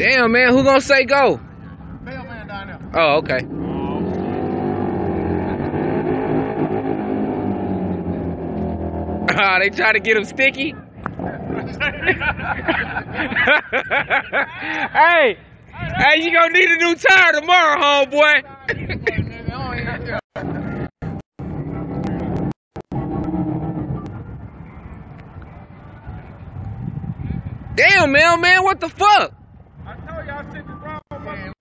Damn, man, who gonna say go? Mailman down there. Oh, okay. Ah, they try to get him sticky. hey, hey, you gonna need a new tire tomorrow, homeboy. Damn, man, man, what the fuck? I told y'all sent the wrong motherfucker.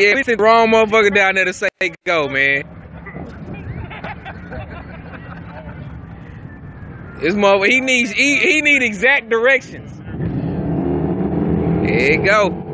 Yeah, we sent the wrong motherfucker down there to say go, man. This mother, he needs he, he need exact directions. There you go.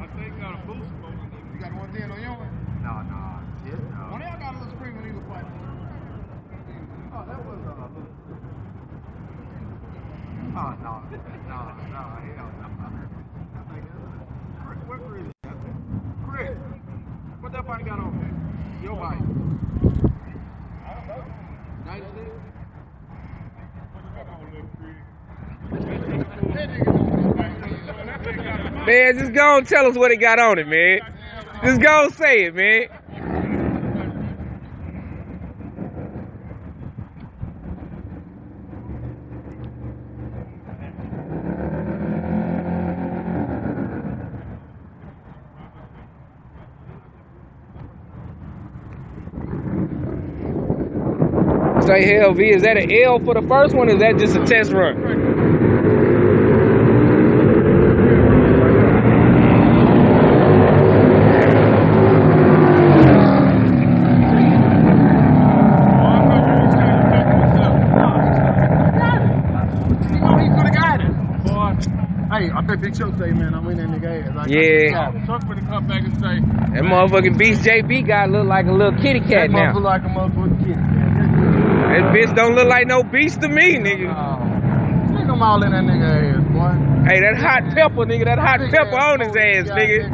I think you got a boost on it. You got on your one? No, no, shit, no. One of y'all got a little screen when he was fighting. Oh, that was uh. Oh, no, no, no, hell no. I think that's Chris, where Chris? Chris, what that bike got on? Your bike. Ninety-six? Man, just go and tell us what it got on it, man. Just go say it, man. Say hell V, is that an L for the first one? Is that just a test run? Hey, I bet Big Show say, man, I'm in that nigga ass. Like, Yeah. Chuck for to come back and say, That motherfucking Beast JB guy look like a little kitty cat that now. motherfucker like a motherfucking kid. That bitch don't look like no beast to me, nigga. Oh, stick 'em all in that nigga ass, boy. Hey, that hot pepper, nigga, that hot pepper on his ass, nigga.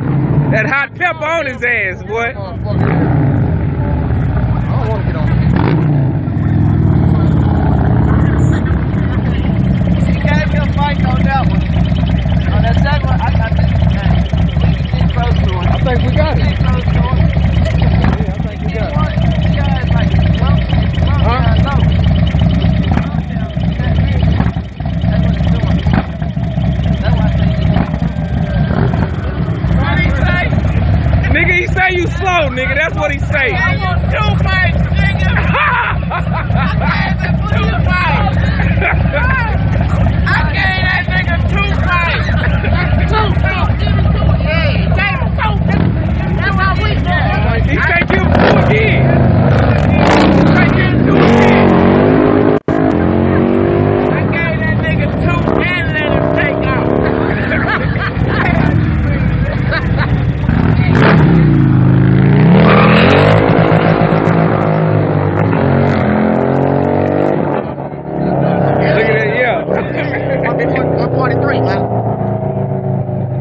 That hot pepper on his ass, boy. Motherfucker. I don't want to get on it. He gave me a fight on that one. On that second one, I, I think we get close to it. I think we got it. Get close to it. Yeah, I think we got it. You guys like low, low Huh? down low. Low down. That's what it's doing. That's what I think. What he say? Nigga, he say you slow, nigga. That's what he say. I want two fights, nigga. I gave him two fights. I gave that nigga two fights. Two, two, give him two. Yeah, gave him two. That's what we doing. He say give him two again. He say give him two again. I gave that nigga two and let him take off. Look at that, yeah. I'm 43, man.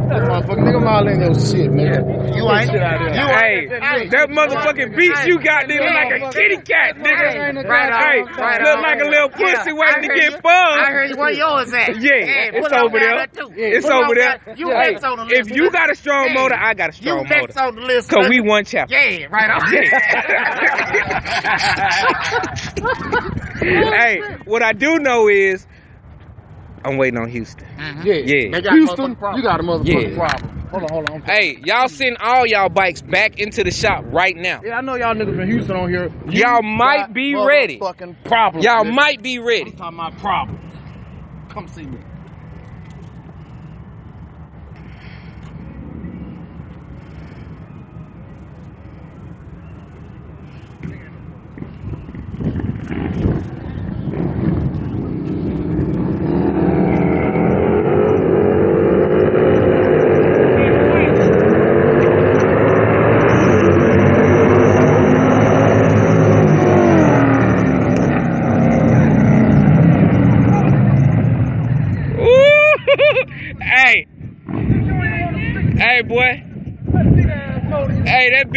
That motherfucker, all in your shit, man. You ain't. Shit out there. Hey, that motherfucking beast you got nigga look like a kitty cat, nigga. Right on, Hey, right look like a little pussy Yeah, waiting to get you. fucked. I heard where yours at. Yeah, put it's over there. too. It's Put over on there. You Hey, on the list. if you got a strong Yeah. motor, I got a You strong next motor. on the list. Cause we one chapter. Yeah, right on. hey, what I do know is I'm waiting on Houston. Yeah. Yeah. They got Houston, you got a motherfucking Yeah. problem. Hold on, hold on. Hey, y'all send all y'all bikes back into the shop right now. Yeah, I know y'all niggas from Houston on here. You Y'all might be ready. Fucking problem. Y'all might be I'm ready. talking about problems. Come see me.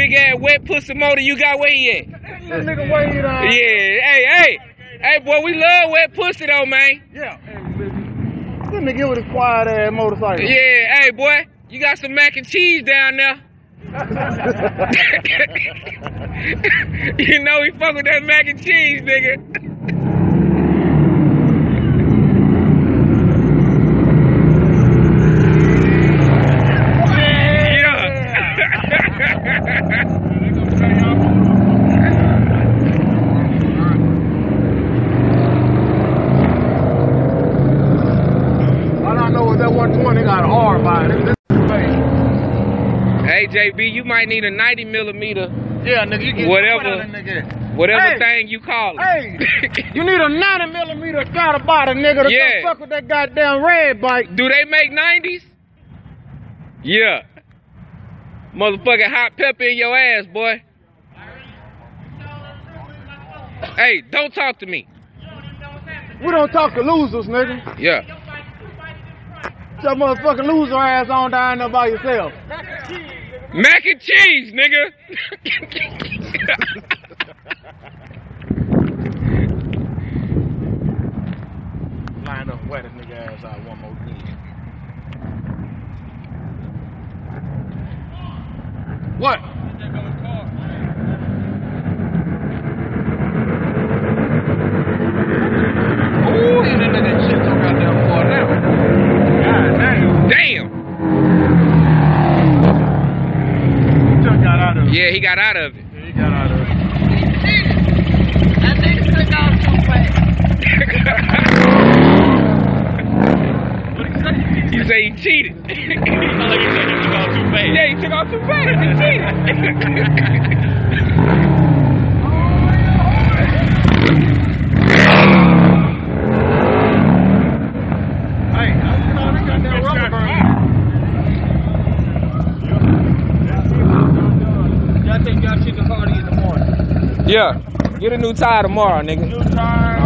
Big ass wet pussy motor you got where he at? That nigga waited on. Uh, yeah, hey, hey. Hey, boy, we love wet pussy though, man. Yeah. Let me get with his quiet ass motorcycle. Yeah, hey, boy, you got some mac and cheese down there. you know he fuck with that mac and cheese, nigga. All I know is that 120 got an R by it. This- hey, JB, you might need a 90 millimeter, Yeah, nigga, you get Whatever. what out of that nigga. whatever Hey. thing you call it. Hey, you need a 90 millimeter about a nigga to Yeah. fuck with that goddamn red bike. Do they make 90s? Yeah. Motherfucking hot pepper in your ass, boy. Hey, don't talk to me. We don't talk to losers, nigga. Yeah. Your motherfucking loser ass on down there by yourself. Mac and cheese, nigga. Line up, wet a nigga ass out one more time. What? Ooh, he done let that shit so goddamn far now. God damn. Damn. He just got out of it. Yeah, he got out of it. Yeah, he got out of it. That nigga took off too fast. You say he cheated. Yeah, he took off too fast. He cheated. Hey, I saw that goddamn rubber burn. Y'all take y'all shit to party in the morning. Yeah. Get a new tire tomorrow, nigga. New tire,